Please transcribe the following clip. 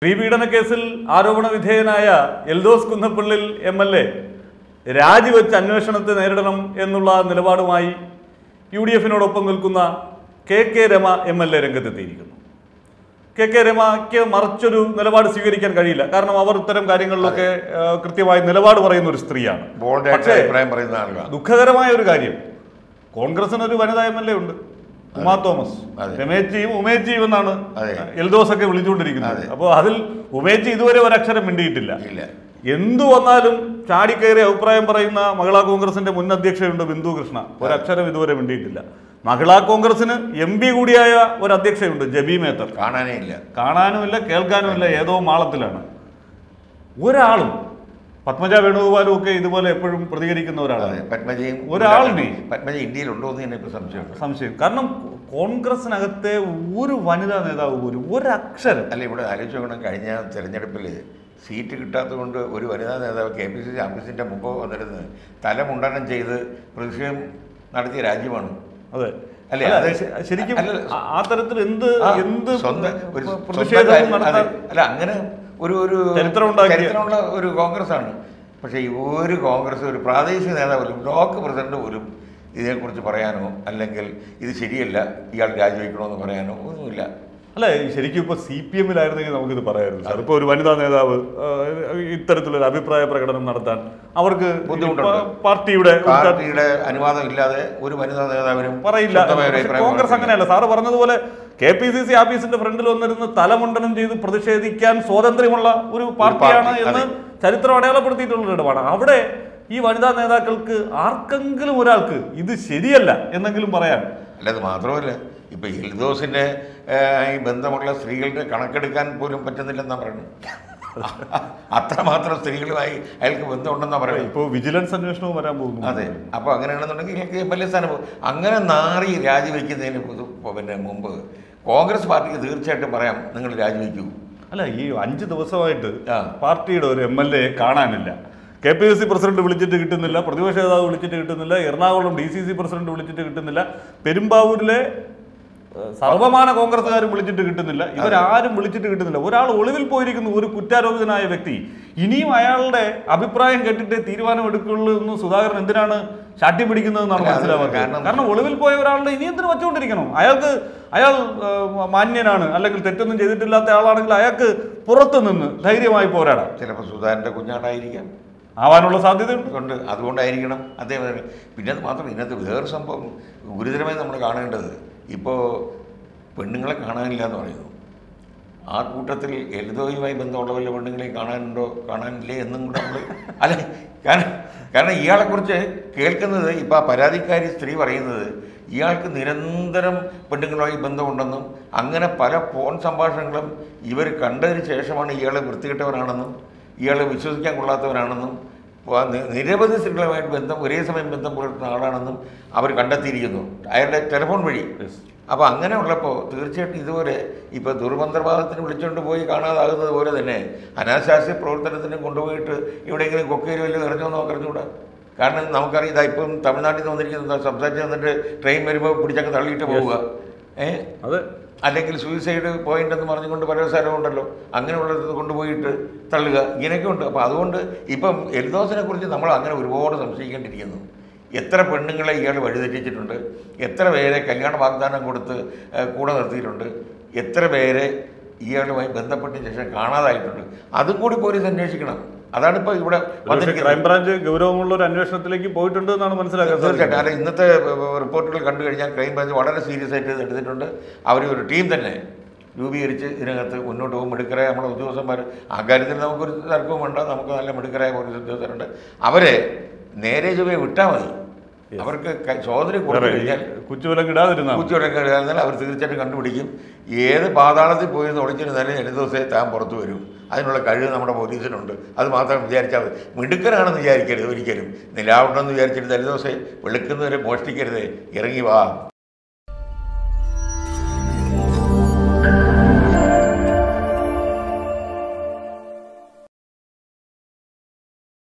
സ്ത്രീപീഡന കേസിൽ ആരോപണ വിധേയനായ Eldhose Kunnappilly M L A രാജിവെച്ച് അന്വേഷണത്തെ നേരിടണം എന്നുള്ള നിലപാടുമായി യു ഡി എഫിനോടൊപ്പം നിൽക്കുന്ന K K Rema M L A രംഗത്തെത്തിയിരിക്കുന്നു. K K രമയ്ക്ക് മറിച്ചൊരു നിലപാട് സ്വീകരിക്കാൻ കഴിയില്ല. കാരണം അവർ ഇത്തരം കാര്യങ്ങളിലൊക്കെ കൃത്യമായി നിലപാട് പറയുന്ന ഒരു സ്ത്രീയാണ്. പക്ഷേ ദുഃഖകരമായ ഒരു കാര്യം. കോൺഗ്രസിന് ഒരു വനിതാ എം എൽ എ ഉണ്ട്. ഉമാ തോമസ്. രമേശ്ജിയും രമേശിയും ഉമേജിയും എന്നാണ് എൽദോസൊക്കെ എൽദോസ് ഒക്കെ വിളിച്ചുകൊണ്ടിരിക്കുന്നത്. അപ്പൊ അപ്പോൾ അതിൽ ഉമേജി ഇതുവരെ ഒരക്ഷരം മിണ്ടിയിട്ടില്ല. ഇല്ല. എന്തു വന്നാലും ചാടിക്കയറി അഭിപ്രായം പറയുന്ന മഹിളാ കോൺഗ്രസിന്റെ മുൻ അധ്യക്ഷയുണ്ട് ബിന്ദു കൃഷ്ണ ഒരക്ഷരം ഇതുവരെ മിണ്ടിയിട്ടില്ല. മഹിളാ കോൺഗ്രസിന് എം പി കൂടിയായ ഒരു അധ്യക്ഷയുണ്ട് ജബി മേത്തർ. കാണാനേ ഇല്ല. കാണാനുമില്ല കേൾക്കാനുമില്ല ഏതോ മാളത്തിലാണ്. ഒരാളും പത്മജ വേണുഗോപാലും ഒക്കെ ഇതുപോലെ എപ്പോഴും പ്രതികരിക്കുന്ന ഒരാളാണ് പത്മജയും ഒരാളിനെ. പത്മജ ഇന്ത്യയിലുണ്ടോ എന്ന് തന്നെ ഇപ്പൊ സംശയമുണ്ട്. സംശയം. കാരണം കോൺഗ്രസിനകത്തെ ഒരു വനിതാ നേതാവ് പോലും ഒരക്ഷരം. അല്ല ഇവിടെ ആലോചിച്ച് നോക്കണം. കഴിഞ്ഞ തെരഞ്ഞെടുപ്പിൽ സീറ്റ് കിട്ടാത്തതുകൊണ്ട് ഒരു വനിതാ നേതാവ് കെ പി സി സി ഓഫീസിന്റെ മുമ്പ് വന്നിരുന്ന് തലമുണ്ടനം ചെയ്ത് പ്രതിഷേധം നടത്തിയ രാജ്യമാണ്. അതെ. അല്ലേ, ശരിക്കും ആ- തരത്തിൽ എന്ത് എന്ത് സ്വന്തം. അല്ല അങ്ങനെ ഒരു ഒരു ചരിത്രമുള്ള ഒരു കോൺഗ്രസ് ആണ് പക്ഷേ ഈ ഒരു കോൺഗ്രസ് ഒരു പ്രാദേശിക നേതാവ് പോലും ബ്ലോക്ക് പ്രസിഡന്റ് പോലും ഇതിനെക്കുറിച്ച് പറയാനോ അല്ലെങ്കിൽ ഇത് ശരിയല്ല ഇയാൾ രാജിവെക്കണമെന്ന് പറയാനോ ഒന്നുമില്ല. അല്ല ശരിക്കും ഇപ്പൊ സി പി എമ്മിലായിരുന്നെങ്കിൽ നമുക്കിത് പറയായിരുന്നു സാർ ഇപ്പൊ ഒരു വനിതാ നേതാവ് ഇത്തരത്തിലുള്ള ഇത്തരത്തിലൊരു അഭിപ്രായ പ്രകടനം നടത്താൻ അവർക്ക് പാർട്ടിയുടെ പാർട്ടിയുടെ അനുവാദം ഇല്ലാതെ ഒരു വനിതാ നേതാവിനും പറയില്ല. കോൺഗ്രസ്. അങ്ങനെയല്ല. സാറ് പറഞ്ഞതുപോലെ കെ പി സി സി ആഫീസിന്റെ ഫ്രണ്ടിൽ വന്നിരുന്ന് തലമുണ്ടനം ചെയ്ത് പ്രതിഷേധിക്കാൻ സ്വാതന്ത്ര്യമുള്ള ഒരു പാർട്ടിയാണ് പാർട്ടി, എന്ന് ചരിത്രം അടയാളപ്പെടുത്തിയിട്ടുള്ള ഇടപാട് അവിടെ ഈ വനിതാ നേതാക്കൾക്ക് ആർക്കെങ്കിലും ഒരാൾക്ക് ഇത് ശരിയല്ല എന്നെങ്കിലും പറയാൻ. അല്ല അത് മാത്രമല്ല. ഇപ്പൊ എൽദോസിന്റെ ഈ ബന്ധമുള്ള സ്ത്രീകളുടെ കണക്കെടുക്കാൻ പോലും പറ്റുന്നില്ലെന്നാ പറയുന്നത്. അത്രമാത്രം സ്ത്രീകളുമായി അയാൾക്ക് ബന്ധമുണ്ടെന്നാ പറയുന്നത്. ഇപ്പോൾ വിജിലൻസ് അന്വേഷണവും വരാൻ പോകുന്നു. അതെ. അപ്പോൾ അങ്ങനെയാണെന്നുണ്ടെങ്കിൽ ഇയാൾക്ക് വലിയ സ്ഥാനം പോകും. അങ്ങനെ നാറി രാജിവെക്കുന്നതിന് പിന്നെ മുമ്പ് കോൺഗ്രസ് പാർട്ടിക്ക് തീർച്ചയായിട്ടും പറയാം നിങ്ങൾ രാജിവെക്കൂ. അല്ല ഈ അഞ്ച് ദിവസമായിട്ട് പാർട്ടിയുടെ ഒരു എം എൽ എ കാണാനില്ല. K P S C president വിളിച്ചിട്ട് കിട്ടുന്നില്ല പ്രതിപക്ഷ നേതാവ് വിളിച്ചിട്ട് കിട്ടുന്നില്ല Ernakulam D C C president വിളിച്ചിട്ട് കിട്ടുന്നില്ല. പെരുമ്പാവൂരിലെ സർവമാന കോൺഗ്രസ്സുകാരും വിളിച്ചിട്ട് കിട്ടുന്നില്ല. ഇവരാരും വിളിച്ചിട്ട് കിട്ടുന്നില്ല. ഒരാൾ ഒളിവിൽ പോയിരിക്കുന്ന ഒരു കുറ്റാരോപിതനായ വ്യക്തി ഇനിയും അയാളുടെ അഭിപ്രായം കേട്ടിട്ട് തീരുമാനമെടുക്കുള്ളൂ എന്ന് സുധാകരൻ എന്തിനാണ് ശാഠ്യം പിടിക്കുന്നതെന്നാണ് അത് മനസ്സിലാവാത്തത്? കാരണം- ഒളിവിൽ പോയ ഒരാളുടെ ഇനി എന്തിനു വച്ചുകൊണ്ടിരിക്കണം? അയാൾക്ക് അയാൾ മാന്യനാണ്. അല്ലെങ്കിൽ തെറ്റൊന്നും ചെയ്തിട്ടില്ലാത്ത ആളാണെങ്കിൽ അയാൾക്ക് പുറത്തു നിന്ന് ധൈര്യമായി പോരാടാം. ചിലപ്പോൾ സുധാകരന്റെ കുഞ്ഞാടായിരിക്കാം. ആവാനുള്ള സാധ്യതയുണ്ട്. കൊണ്ട് അതുകൊണ്ടായിരിക്കണം അദ്ദേഹം. പിന്നെ അത് മാത്രം ഇന്നത്തെ വേറൊരു സംഭവം ഗുരുതരമായി നമ്മൾ കാണേണ്ടത് ഇപ്പോൾ പെണ്ണുങ്ങളെ കാണാനില്ല എന്ന് പറയുന്നു. ആ കൂട്ടത്തിൽ എൽദോയുമായി ബന്ധമുള്ള വല്ല പെണ്ണുങ്ങളെയും കാണാനുണ്ടോ കാണാനില്ലേ എന്നും കൂടെ നമ്മൾ അല്ല കാരണം കാരണം ഇയാളെക്കുറിച്ച് കേൾക്കുന്നത് ഇപ്പോൾ ആ പരാതിക്കാരി സ്ത്രീ പറയുന്നത് ഇയാൾക്ക് നിരന്തരം പെണ്ണുങ്ങളുമായി ബന്ധമുണ്ടെന്നും അങ്ങനെ പല ഫോൺ സംഭാഷണങ്ങളും ഇവർ കണ്ടതിന് ശേഷമാണ് ഇയാൾ വൃത്തികെട്ടവരാണെന്നും ഇയാൾ വിശ്വസിക്കാൻ കൊള്ളാത്തവനാണെന്നും വ- നി- നിരവധി സ്ത്രീകളുമായിട്ട് ബന്ധം ഒരേ സമയം ബന്ധം പുലർത്തുന്ന ആളാണെന്നും അവർ കണ്ടെത്തിയിരിക്കുന്നു. അയാളുടെ ടെലിഫോൺ വഴി. അപ്പോൾ അങ്ങനെ ഉള്ളപ്പോൾ തീർച്ചയായിട്ടും ഇതുപോലെ ഇപ്പോൾ ദുർമന്ത്രവാദത്തിന് വിളിച്ചുകൊണ്ട് പോയി കാണാതാകുന്നത് പോലെ തന്നെ അനാശാസ്യ പ്രവർത്തനത്തിന് കൊണ്ടുപോയിട്ട് എവിടെയെങ്കിലും കൊക്കയിൽ വല്ലതും എറിഞ്ഞോ എന്ന് അറിഞ്ഞുകൂടാ. കാരണം നമുക്കറിയാം ഇതാ ഇപ്പം തമിഴ്നാട്ടിൽ നിന്ന് വന്നിരിക്കുന്നത് സംസാരിച്ച് വന്നിട്ട് ട്രെയിൻ വരുമ്പോൾ പിടിച്ചൊക്കെ തള്ളിയിട്ട് പോവുക. ഏഹ് അതെ അല്ലെങ്കിൽ സൂയിസൈഡ് പോയിന്റ് എന്ന് പറഞ്ഞുകൊണ്ട് പല സ്ഥലമുണ്ടല്ലോ. അങ്ങനെയുള്ളത് കൊണ്ടുപോയിട്ട് തള്ളുക. ഇങ്ങനെയൊക്കെ ഉണ്ട്. അപ്പോൾ അതുകൊണ്ട് ഇപ്പം എൽദോസിനെ കുറിച്ച് നമ്മൾ അങ്ങനെ ഒരുപാട് സംശയിക്കേണ്ടിയിരിക്കുന്നു. എത്ര പെണ്ണുങ്ങളെ ഇയാൾ വഴിതെറ്റിച്ചിട്ടുണ്ട്? എത്ര പേരെ കല്യാണ വാഗ്ദാനം കൊടുത്ത് കൂടെ നിർത്തിയിട്ടുണ്ട്? എത്ര പേരെ ഇയാളുമായി ബന്ധപ്പെട്ട ശേഷം കാണാതായിട്ടുണ്ട്? അതും കൂടി പോലീസ് അന്വേഷിക്കണം. അതാണ് ഇപ്പോൾ ഇവിടെ ക്രൈംബ്രാഞ്ച് ഗൗരവമുള്ള ഒരു അന്വേഷണത്തിലേക്ക് പോയിട്ടുണ്ട് എന്നാണ് മനസ്സിലാക്കുന്നത് തീർച്ചയായിട്ടും. അല്ല കാരണം ഇന്നത്തെ റിപ്പോർട്ടുകൾ കണ്ടു കഴിഞ്ഞാൽ ക്രൈംബ്രാഞ്ച് വളരെ സീരിയസ് ആയിട്ട് എടുത്തിട്ടുണ്ട്. അവർ ഒരു ടീം തന്നെ രൂപീകരിച്ച് ഇതിനകത്ത് മുന്നോട്ട് പോകും. മിടുക്കരായ നമ്മുടെ ഉദ്യോഗസ്ഥന്മാർ ആ കാര്യത്തിൽ നമുക്കൊരു തർക്കവും വേണ്ട നമുക്ക് നല്ല മിടുക്കരായ പോലീസ് ഉദ്യോഗസ്ഥരുണ്ട്. അവരെ നേരെ ചൊവ്വയെ വിട്ടാൽ മതി. അവർക്ക് സ്വാതന്ത്ര്യം കൊടുത്തു കഴിഞ്ഞാൽ കുച്ചുവിലം ഇടാതിരുന്നാൽ പൂച്ചയോടൊക്കെ കഴിഞ്ഞാൽ അവർ തീർച്ചയായിട്ടും കണ്ടുപിടിക്കും. ഏത് പാതാളത്തിൽ പോയി ഒളിച്ചിരുന്നാലും രണ്ട് ദിവസമേ താൻ പുറത്തു വരും. അതിനുള്ള കഴിവ് നമ്മുടെ പോലീസിനുണ്ട്. അത് മാത്രം വിചാരിച്ചാൽ മതി. മിടുക്കനാണെന്ന് വിചാരിക്കരുത് ഒരിക്കലും. നിലാവുണ്ടെന്ന് വിചാരിച്ചിട്ട് തലേ ദിവസമേ വെളുക്കുന്നവരെ മോഷ്ടിക്കരുത്. ഇറങ്ങി വാ.